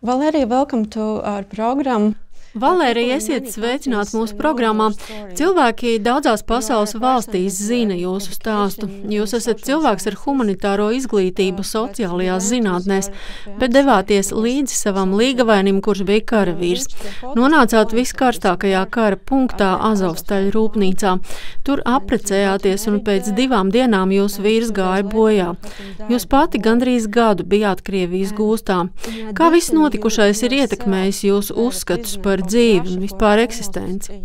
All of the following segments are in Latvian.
Valeria, welcome to our program. Valērija, esiet sveicināti mūsu programmā. Cilvēki daudzās pasaules valstīs zina jūsu stāstu. Jūs esat cilvēks ar humanitāro izglītību sociālajās zinātnēs, bet devāties līdzi savam līgavainim, kurš bija karavīrs. Nonācāt viskarstākajā kara punktā Azovstaļa rūpnīcā. Tur aprecējāties un pēc divām dienām jūsu vīrs gāja bojā. Jūs pati gandrīz gadu bijāt Krievijas gūstā. Kā viss notikušais ir ietekmējis jūsu uzskatus par dzīvi un vispār eksistenci.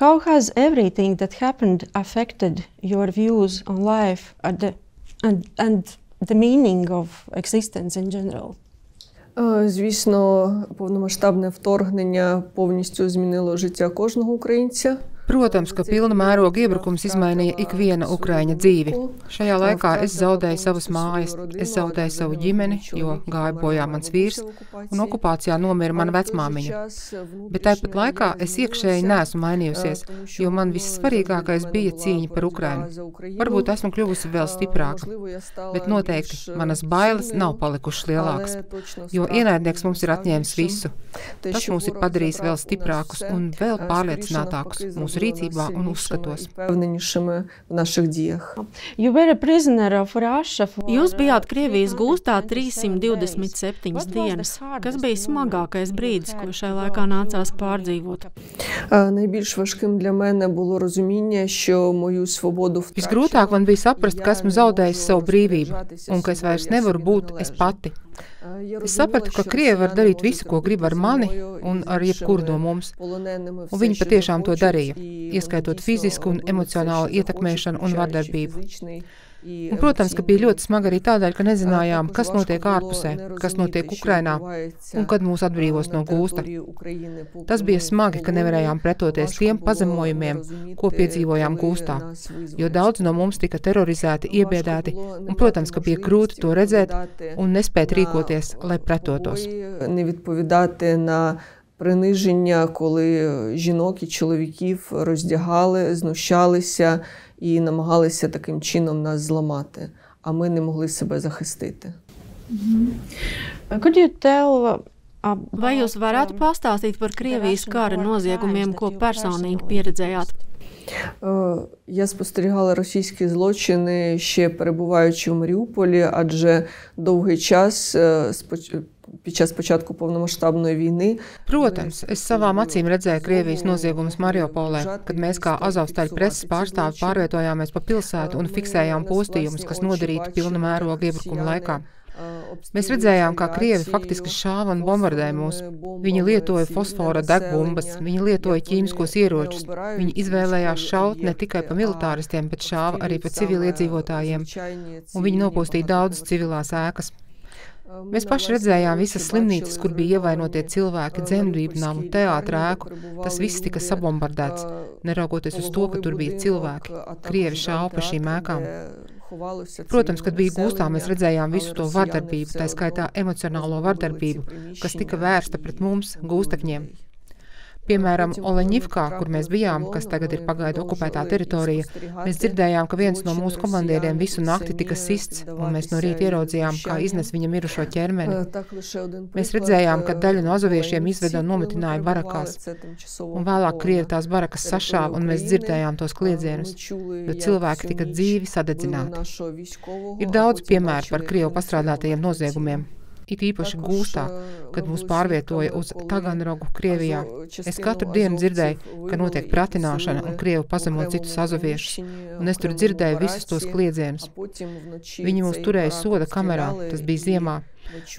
How has everything that happened affected your views on life and the, and, and the meaning of existence in general? Звісно, повномасштабне вторгнення повністю змінило життя кожного українця. Protams, ka pilna mēroga iebrukums izmainīja ikviena ukraiņa dzīvi. Šajā laikā es zaudēju savas mājas, es zaudēju savu ģimeni, jo gāja bojā mans vīrs, un okupācijā nomira mana vecmāmiņa. Bet tāpat laikā es iekšēji neesmu mainījusies, jo man vissvarīgākais bija cīņa par Ukrainu. Varbūt esmu kļuvusi vēl stiprāka, bet noteikti manas bailes nav palikušas lielākas, jo ienaidnieks mums ir atņēmis visu. Tas mūs ir padarījis vēl stiprākus un vēl pārliecinātākus mūsu mūsu rīcībā un uzskatos. Jūs bijāt Krievijas gūstā 327 dienas, kas bija smagākais brīdis, ko šai laikā nācās pārdzīvot. Visgrūtāk man bija saprast, ka esmu zaudējis savu brīvību un ka es vairs nevaru būt es pati. Es sapratu, ka Krievi var darīt visu, ko grib ar mani un ar jebkuru no mums. Un viņi patiešām to darīja, ieskaitot fizisku un emocionālu ietekmēšanu un vardarbību. Un, protams, ka bija ļoti smagi arī tādēļ, ka nezinājām, kas notiek ārpusē, kas notiek Ukrainā un kad mūs atbrīvos no gūsta. Tas bija smagi, ka nevarējām pretoties tiem pazemojumiem, ko piedzīvojām gūstā, jo daudz no mums tika terorizēti, iebiedēti, un, protams, ka bija grūti to redzēt un nespēt rīkoties, lai pretotos. Приниження, коли жінок і чоловіків роздягали, знущалися і намагалися таким чином нас зламати, а ми не могли себе захистити. Could you tell Vai jūs varētu pastāstīt par Krievijas kara noziegumiem, ko personīgi pieredzējāt? Я спостерігала російські злочини ще перебуваючи в Маріуполі, адже довгий час pie час початку повномасштабної війни. Protams, es savām acīm redzēju Krievijas noziegumus Mariupolē, kad mēs kā Azovstaļa preses pārstāvi pārvietojāmies pa pilsētu un fiksējām postījumus, kas nodarīti pilna mēroga iebrukuma laikā. Mēs redzējām, kā krievi faktiski šāva un bombardēja mūs. Viņi lietoja fosfora degbumbas, viņi lietoja ķīmiskos ieročus. Viņi izvēlējās šaut ne tikai pa militāristiem, bet šāva arī pa civiliedzīvotājiem. Un viņi nopūstīja daudzas civilās ēkas. Mēs paši redzējām visas slimnīcas, kur bija ievainotie cilvēki, dzemdību namu, teātrēku. Tas viss tika sabombardēts, neraugoties uz to, ka tur bija cilvēki. Krievi šāva pa šīm ēkām. Protams, kad bija gūstā, mēs redzējām visu to vardarbību, tā skaitā emocionālo vardarbību, kas tika vērsta pret mums, gūstekņiem. Piemēram, Oleņivkā, kur mēs bijām, kas tagad ir pagaidu okupētā teritorija, mēs dzirdējām, ka viens no mūsu komandieriem visu nakti tika sists, un mēs no rīta ieraudzījām, kā iznes viņa mirušo ķermeni. Mēs redzējām, ka daļu no azoviešiem izveda un nometināja barakās, un vēlāk krievi tās barakas sašāva, un mēs dzirdējām tos kliedzienus, jo cilvēki tika dzīvi sadedzināti. Ir daudz piemēru par krievu pastrādātajiem noziegumiem. It īpaši gūstā, kad mūs pārvietoja uz Taganrogu, Krievijā. Es katru dienu dzirdēju, ka notiek pratināšana un Krievu pazemo citus azoviešus, un es tur dzirdēju visus tos kliedzienus. Viņi mūs turēja soda kamerā, tas bija ziemā.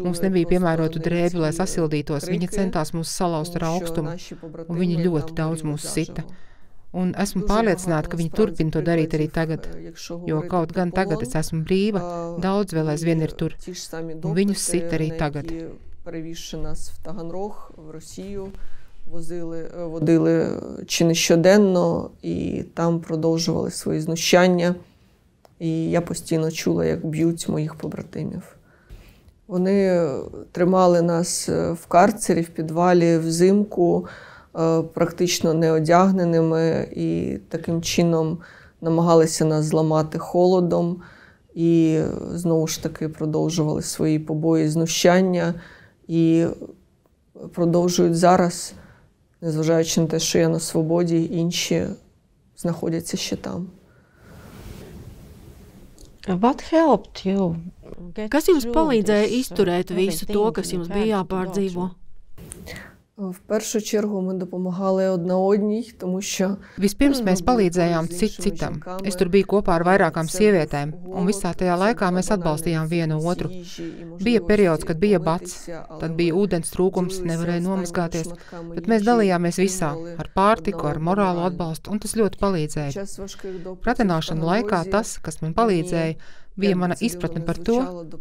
Mums nebija piemērotu drēbi, lai sasildītos. Viņi centās mūs salauzt ar augstumu, un viņi ļoti daudz mūs sita. Un esmu pārliecināta, ka viņi turpina to darīt arī tagad. Jo kaut gan tagad es esmu brīva, daudz vēl aizvien ir tur. Un viņus sit arī tagad. Возили, водили чи не щоденно, і там продовжували свої знущання. І я постійно чула, як б'ють моїх побратимів. Вони тримали нас в карцері, в підвалі взимку. Е, практично неодягненими і таким чином намагалися нас зламати холодом і знову ж таки продовжували свої побої знущання. і продовжують зараз, незважаючи на те, що я на свободі, інші знаходяться ще там. Kas jums palīdzēja izturēt visu to, kas jums bija jāpārdzīvo? В першу чергу ми допомагали одна одній, тому що Vispirms mēs palīdzējām cit citam. Es tur biju kopā ar vairākām sievietēm, un visā tajā laikā mēs atbalstījām vienu otru. Bija periods, kad bija bats, tad bija ūdens trūkums, nevarēja nomazgāties, bet mēs dalījāmies visā - ar pārtiku, ar morālo atbalstu, un tas ļoti palīdzēja. Pratināšana laikā tas, kas man palīdzēja, bija mana izpratne par to,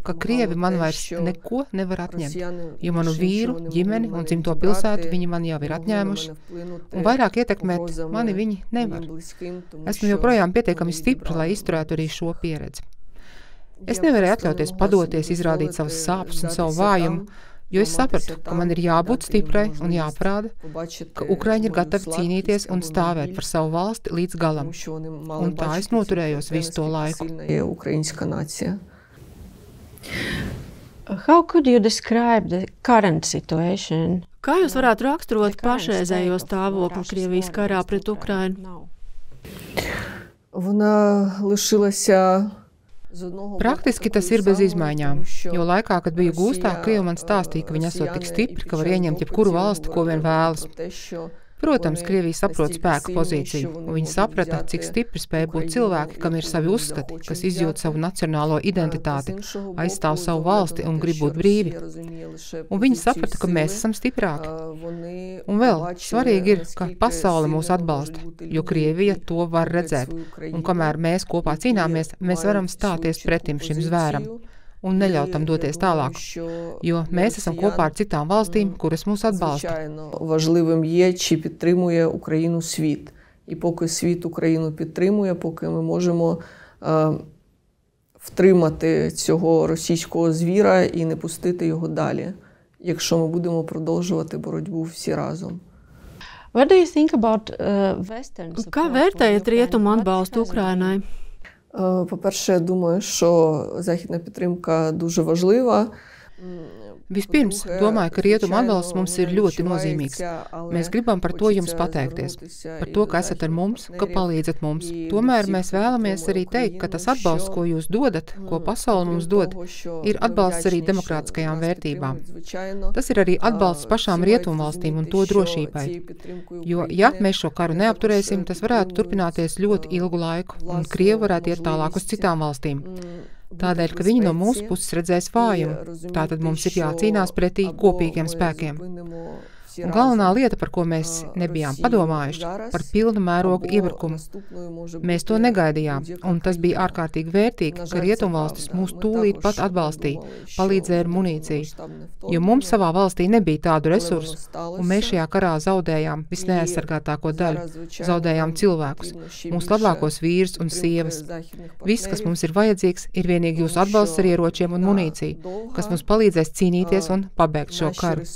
ka Krievi man vairs neko nevar atņemt, jo manu vīru, ģimeni un dzimto pilsētu viņi man jau ir atņēmuši, un vairāk ietekmēt mani viņi nevar. Esmu joprojām pietiekami stipra, lai izturētu arī šo pieredzi. Es nevarēju atļauties padoties, izrādīt savas sāpes un savu vājumu, jo es sapratu, ka man ir jābūt stiprai un jāparāda, ka Ukraiņi ir gatavi cīnīties un stāvēt par savu valsti līdz galam. Un tā es noturējos visu to laiku. Українська нація. How could you describe the current situation? Kā jūs varētu raksturot pašreizējo stāvokli Krievijas karā pret Ukrainu? Вона лишилася Praktiski tas ir bez izmaiņām, jo laikā, kad biju gūstā, Krievija man stāstīja, ka viņi esot tik stipri, ka var ieņemt jebkuru valsti, ko vien vēlas. Protams, Krievija saprot spēku pozīciju, un viņi saprata, cik stipri spēj būt cilvēki, kam ir savi uzskati, kas izjūt savu nacionālo identitāti, aizstāv savu valsti un grib būt brīvi. Un viņi saprata, ka mēs esam stiprāki. Un vēl svarīgi ir, ka pasaule mūs atbalsta, jo Krievija to var redzēt, un kamēr mēs kopā cīnāmies, mēs varam stāties pretim šim zvēram un neļaut tam doties tālāk, jo mēs esam kopā ar citām valstīm, kuras mūs atbalsta. Важливим є, чи підтримує Україну світ. І поки світ Україну підтримує, поки ми можемо е, втримати цього російського звіра і не пустити його далі, якщо ми будемо продовжувати боротьбу всі разом. What do you think about, uh, Kā vērtējat rietumu atbalstu Ukrainai? По-перше, я думаю, що західна підтримка дуже важлива. Vispirms, domāju, ka rietumu atbalsts mums ir ļoti nozīmīgs. Mēs gribam par to jums pateikties, par to, ka esat ar mums, ka palīdzat mums. Tomēr mēs vēlamies arī teikt, ka tas atbalsts, ko jūs dodat, ko pasaule mums dod, ir atbalsts arī demokrātiskajām vērtībām. Tas ir arī atbalsts pašām rietumvalstīm un to drošībai. Jo, ja mēs šo karu neapturēsim, tas varētu turpināties ļoti ilgu laiku, un Krievi varētu iet tālāk uz citām valstīm. Tādēļ, ka viņi no mūsu puses redzēs vājumu, tātad mums ir jācīnās pretī kopīgiem spēkiem. Un galvenā lieta, par ko mēs nebijām padomājuši, par pilnu mērogu iebrukumu. Mēs to negaidījām, un tas bija ārkārtīgi vērtīgi, ka Rietumvalstis mūs tūlīt pat atbalstīja, palīdzēja ar munīciju. Jo mums savā valstī nebija tādu resursu, un mēs šajā karā zaudējām visneaizsargātāko daļu, zaudējām cilvēkus, mūsu labākos vīrus un sievas. Viss, kas mums ir vajadzīgs, ir vienīgi jūsu atbalsts ar ieročiem un munīciju, kas mums palīdzēs cīnīties un pabeigt šo karu.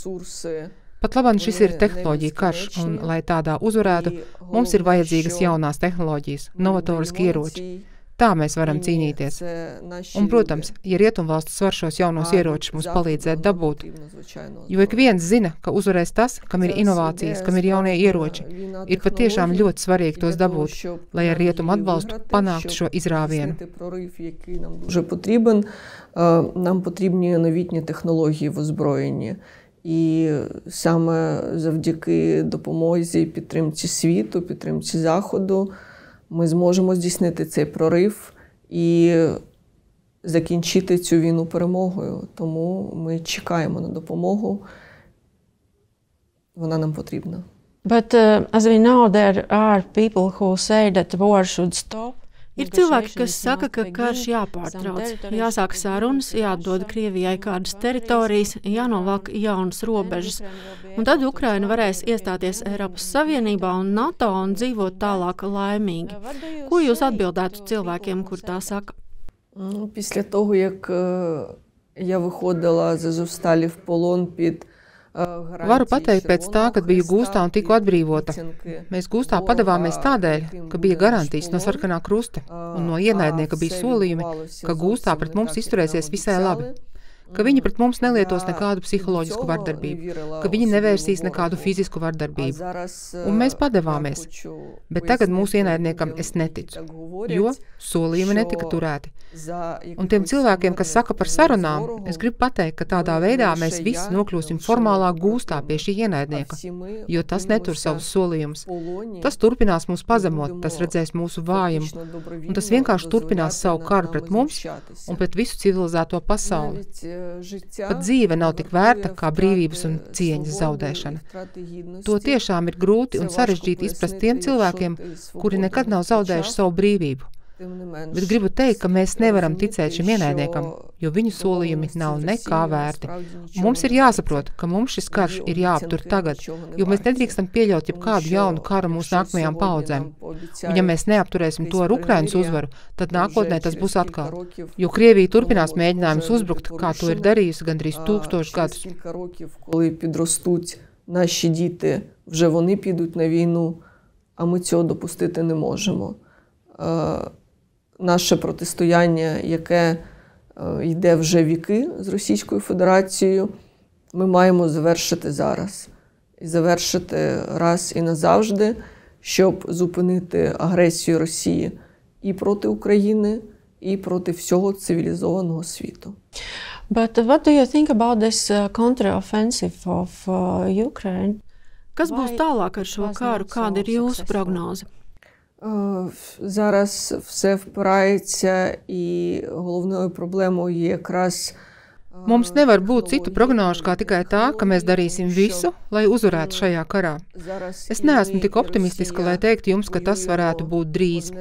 Pat labāk šis ir tehnoloģija karš, un, lai tādā uzvarētu, mums ir vajadzīgas jaunās tehnoloģijas, novatoriski ieroči. Tā mēs varam cīnīties. Un, protams, ja rietumvalstis var šos jaunos ieročus mums palīdzēt dabūt, jo ik viens zina, ka uzvarēs tas, kam ir inovācijas, kam ir jaunie ieroči, ir patiešām ļoti svarīgi tos dabūt, lai ar rietumu atbalstu panāktu šo izrāvienu. Вже потрібен, нам потрібні новітні технології в озброєнні. І саме завдяки допомозі, підтримці світу, підтримці Заходу, ми зможемо здійснити цей прорив і закінчити цю війну перемогою. Тому ми чекаємо на допомогу. Вона нам потрібна. But uh, as we know, there are people who say that war should stop. Ir cilvēki, kas saka, ka karš jāpārtrauc, jāsāk sarunas, jāatdod Krievijai kādas teritorijas, jānovelk jaunas robežas, un tad Ukraina varēs iestāties Eiropas Savienībā un NATO un dzīvot tālāk laimīgi. Ko jūs atbildētu cilvēkiem, kur tā saka? Після того, як я виходила з Азовсталі в полон під Varu pateikt pēc tā, kad biju gūstā un tiku atbrīvota. Mēs gūstā padavāmies tādēļ, ka bija garantijas no sarkanā krusta un no ienaidnieka bija solījumi, ka gūstā pret mums izturēsies visai labi. Ka viņi pret mums nelietos nekādu psiholoģisku vardarbību, ka viņi nevērsīs nekādu fizisku vardarbību. Un mēs padevāmies. Bet tagad mūsu ienaidniekam es neticu, jo solījumi netika turēti. Un tiem cilvēkiem, kas saka par sarunām, es gribu pateikt, ka tādā veidā mēs visi nokļūsim formālā gūstā pie šī ienaidnieka, jo tas netur savus solījumus. Tas turpinās mūs pazemot, tas redzēs mūsu vājumu, un tas vienkārši turpinās savu karu pret mums un pret visu civilizēto pasauli. Pat dzīve nav tik vērta kā brīvības un cieņas zaudēšana. To tiešām ir grūti un sarežģīti izprast tiem cilvēkiem, kuri nekad nav zaudējuši savu brīvību. Bet gribu teikt, ka mēs nevaram ticēt šim ienaidniekam, jo viņu solījumi nav nekā vērti. Un mums ir jāsaprot, ka mums šis karš ir jāaptur tagad, jo mēs nedrīkstam pieļaut jebkādu jaunu karu mūsu nākamajām paudzēm. Un ja mēs neapturēsim to ar Ukrainas uzvaru, tad nākotnē tas būs atkal. Jo Krievija turpinās mēģinājumus uzbrukt, kā to ir darījusi gandrīz tūkstošus gadus. Наші діти вже вони підуть на війну, а ми цього допустити не можемо Наше протистояння, яке йде вже віки з Російською Федерацією, ми маємо завершити зараз. І завершити раз і назавжди, щоб зупинити агресію Росії і проти України, і проти всього цивілізованого світу. But what do you think about this uh, counteroffensive of uh, Ukraine? Kas būs tālāk ar šo karu? Kāda ir jūsu prognoze? Зараз все впирається, і головною проблемою є якраз Mums nevar būt citu prognožu kā tikai tā, ka mēs darīsim visu, lai uzvarētu šajā karā. Es neesmu tik optimistiska, lai teiktu jums, ka tas varētu būt drīz.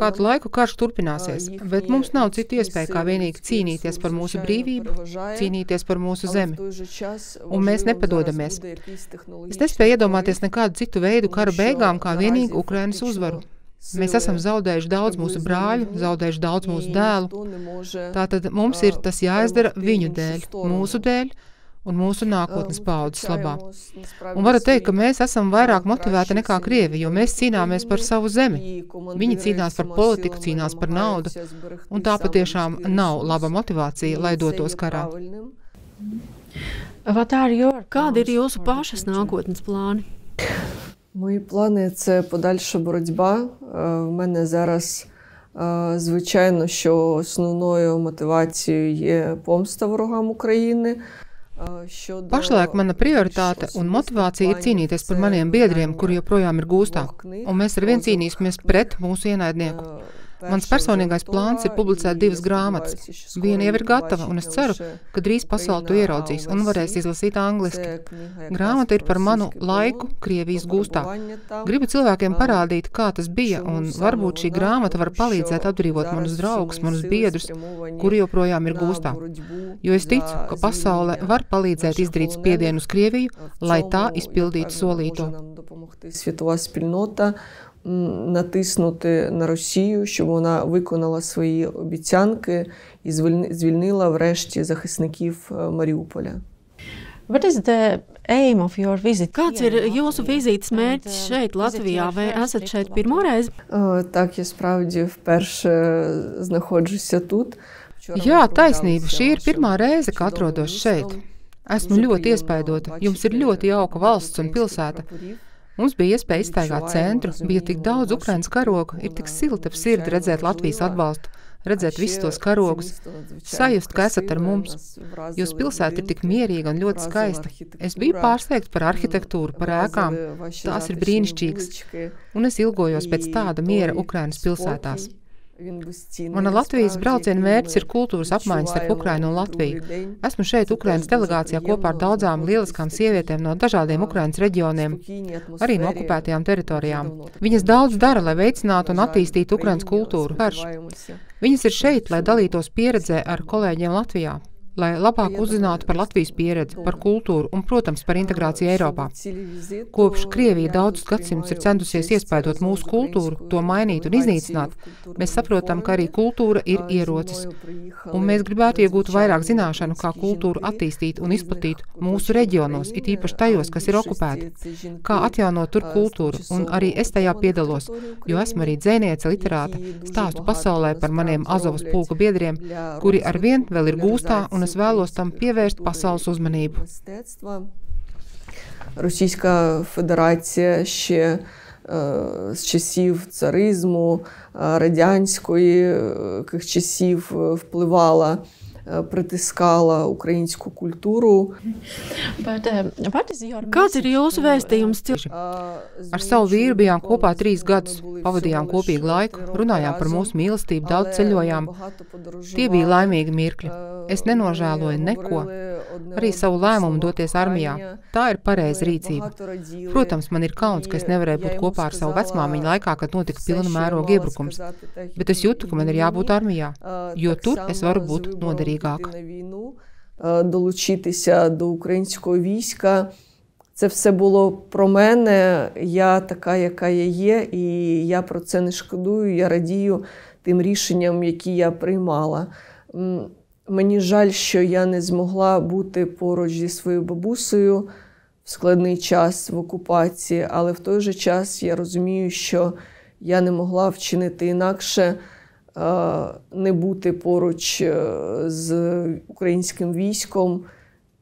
Kādu laiku karš turpināsies, bet mums nav citu iespēju kā vienīgi cīnīties par mūsu brīvību, cīnīties par mūsu zemi. Un mēs nepadodamies. Es nespēju iedomāties nekādu citu veidu kara beigām kā vienīgi Ukrainas uzvaru. Mēs esam zaudējuši daudz mūsu brāļu, zaudējuši daudz mūsu dēlu. Tātad mums ir tas jāizdara viņu dēļ, mūsu dēļ un mūsu nākotnes paudzes labā. Un varu teikt, ka mēs esam vairāk motivēti nekā Krievi, jo mēs cīnāmies par savu zemi. Viņi cīnās par politiku, cīnās par naudu, un tā patiešām nav laba motivācija, lai dotos karā. Kādi ir jūsu pašas nākotnes plāni? Мої плани це подальша боротьба. В мене зараз, звичайно, що основною мотивацією є помста ворогам України. Pašlaik mana prioritāte un motivācija ir cīnīties par maniem biedriem, kuri joprojām ir gūstā, un mēs ar vien cīnīsimies pret mūsu ienaidnieku. Mans personīgais plāns ir publicēt divas grāmatas. Viena jau ir gatava, un es ceru, ka drīz pasauli to ieraudzīs un varēs izlasīt angliski. Grāmata ir par manu laiku Krievijas gūstā. Gribu cilvēkiem parādīt, kā tas bija, un varbūt šī grāmata var palīdzēt atbrīvot manus draugus, manus biedrus, kuri joprojām ir gūstā. Jo es ticu, ka pasaule var palīdzēt izdarīt spiedienu uz Krieviju, lai tā izpildītu solīto. Натиснути на Росію, щоб вона виконала свої обіцянки і звільнила врешті захисників Маріуполя. What is the aim of your visit? Kāds ir jūsu vizītes mērķis šeit, Latvijā, vai esat šeit pirmo reizi? Так, я справді вперше знаходжуся тут. Jā, taisnība. Šī ir pirmā reize, kad atrodos šeit. Esmu ļoti iespaidota. Jums ir ļoti jauka valsts un pilsēta. Mums bija iespēja iztaigāt centru, bija tik daudz Ukraiņas karogu, ir tik silta ap sirdi redzēt Latvijas atbalstu, redzēt visus tos karogus, sajust, ka esat ar mums. Jūsu pilsēta ir tik mierīga un ļoti skaista. Es biju pārsteigts par arhitektūru, par ēkām. Tās ir brīnišķīgas, un es ilgojos pēc tāda miera Ukrainas pilsētās. Mana Latvijas brauciena mērķis ir kultūras apmaiņas starp Ukrainu un Latviju. Esmu šeit Ukrainas delegācijā kopā ar daudzām lieliskām sievietēm no dažādiem Ukrainas reģioniem, arī no okupētajām teritorijām. Viņas daudz dara, lai veicinātu un attīstītu Ukrainas kultūru. Karš. Viņas ir šeit, lai dalītos pieredzē ar kolēģiem Latvijā lai labāk uzzinātu par Latvijas pieredzi, par kultūru un, protams, par integrāciju Eiropā. Kopš Krievija daudzus gadsimtus ir centusies iespaidot mūsu kultūru, to mainīt un iznīcināt, mēs saprotam, ka arī kultūra ir ierocis. Un mēs gribētu iegūt vairāk zināšanu, kā kultūru attīstīt un izplatīt mūsu reģionos, it īpaši tajos, kas ir okupēti. Kā atjaunot tur kultūru, un arī es tajā piedalos, jo esmu arī dzēniece, literāte, stāstu pasaulē par maniem Azovas pulka biedriem, kuri arvien vēl ir gūstā un es vēlos tam pievērst pasaules uzmanību. Російська Федерація ще з часів царизму, радянської часів впливала pritiskāla ukraiņu kultūru. But, Kāds ir jūsu vēstījums? Ar savu vīru bijām kopā trīs gadus, pavadījām kopīgu laiku, runājām par mūsu mīlestību, daudz ceļojām. Tie bija laimīgi mirkļi. Es nenožēloju neko, arī savu lēmumu doties armijā. Tā ir pareiza rīcība. Protams, man ir kauns, ka es nevarēju būt kopā ar savu vecmāmiņu laikā, kad notika pilna mēroga iebrukums, bet es jūtu, ka man ir jābūt armijā, jo tur es varu būt noderīgāk. Долучитися до українського війська. Це все було про мене. Я така, яка я є, і я про це не шкодую. Я радію тим рішенням, які я приймала. Мені жаль, що я не змогла бути поруч зі своєю бабусею в складний час в окупації, але в той же час я розумію, що я не могла вчинити інакше, не бути поруч з українським військом.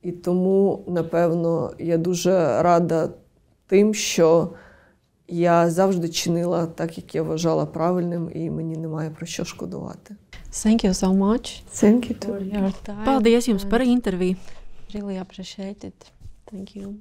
І тому, напевно, я дуже рада тим, що я завжди чинила так, як я вважала правильним, і мені немає про що шкодувати. Thank you so much. Thank you too. Paldies jums par interviju. Really appreciate it. Thank you.